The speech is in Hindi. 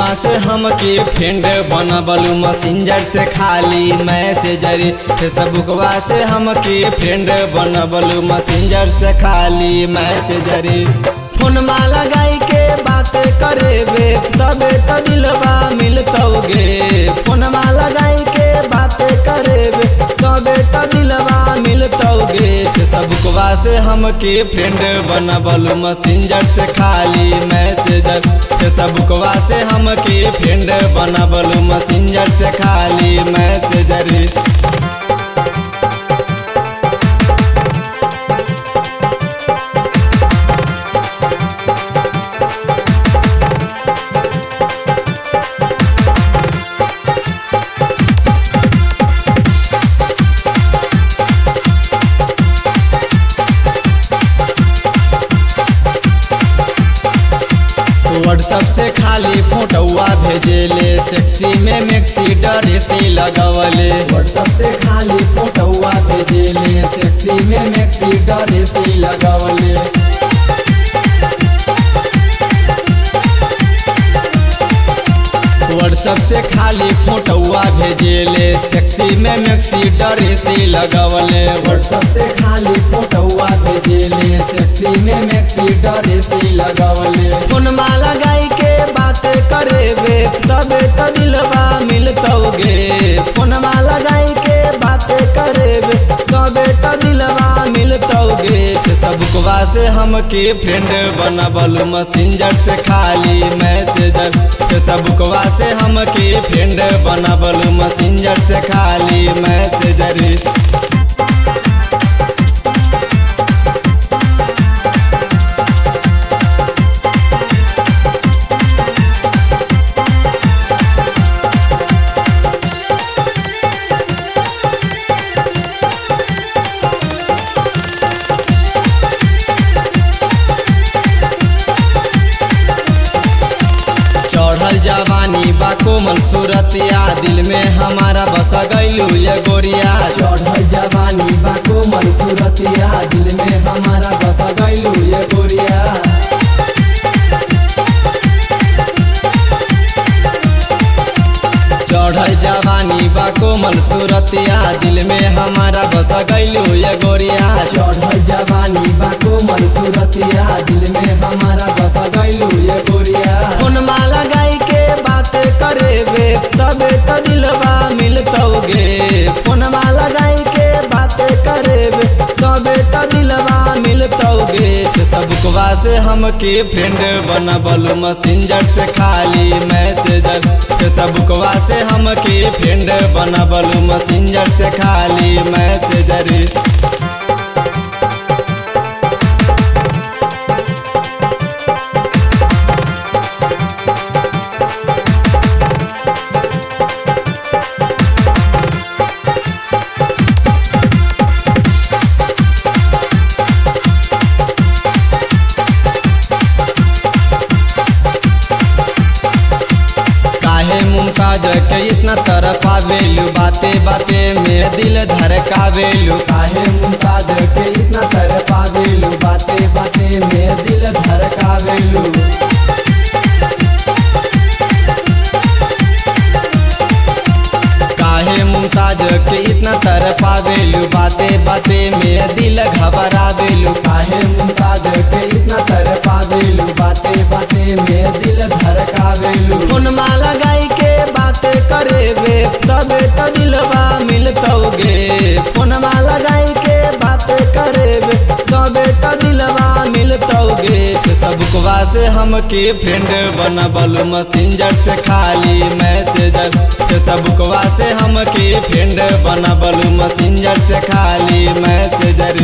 से हमके फ्रेंड बनबलू मैसेंजर से खाली मैसेजर फेसबुकवा से हमके फ्रेंड बनबलू मैसेंजर से खाली मैसेजर फ़ोन मा लगाई के बात करेबे, तबे तो दिलवा मिलतौगे। से हमके फ्रेंड बनबल मैसेंजर से खाली मैसेजर फेसबुकवा से हमके फ्रेंड बनबल मैसेंजर से खाली मैसेजर व्हाट्सअप से खाली फोटोआ भेजेले सेक्सी में मैक्सी डरे से लगवले। व्हाट्सअप से खाली फोटोआ भेजेले सेक्सी में मैक्सी डरे से लगवले। व्हाट्सअप से खाली फोटोआ भेजेले सेक्सी में मैक्सी डरे से लगवले। व्हाट्सअप से खाली फोटोआ भेजेले सेक्सी में मैक्सी डरे से लगवले फोनमा लगाई के बात करेबे तबे त दिलवा मिलतौगे। फोनमा लगाई के बात करेबे तबे त दिलवा मिलतौगे। फेसबुकवा से हमके फ्रेंड बनबलू मैसेंजर से खाली मैसेजर फेसबुकवा से हमके फ्रेंड बनबलू मैसेंजर से खाली मैसेजर कोमल दिल में हमारा बस गईलू ये गोरिया। चढ़ल जवानी बाको कोमल सूरतिया दिल में हमारा बस गईलू ये गोरिया। चढ़ल जवानी बा कोमल सूरतिया दिल में हमारा बस गईलू ये गोरिया। चढ़ल मिलतौगे फेसबुकवा से हमके फ्रेंड बनबलू मैसेंजर से खाली मैसेजर के फेसबुकवा से हमके फ्रेंड बनबलू मैसेंजर से खाली मैसेजर मुमताज़ के इतना तरफ़ आवेलू बाते बाते में दिल धड़कावेलू काहे मुमताज़ के इतना तरफ़ आवेलू बाते बाते में दिल धड़कावेलू काहे मुमताज़ के इतना तरफ़ आवेलू बाते बाते में दिल घबरावेलू काहे मुमताज़ के इतना तरफ़ आवेलू बाते बाते में दिल धड़कावेलू फोनमा लगाई के बात करेबे तबे त दिलवा मिलतौगे। फोनमा लगाई के बात करेबे तबे त दिलवा मिलतौगे। फेसबुकवा से हमके फ्रेंड बनबलू मैसेंजर से खाली मैसेजर फेसबुकवा से हमके फ्रेंड बनबलू मैसेंजर से खाली मैसेजर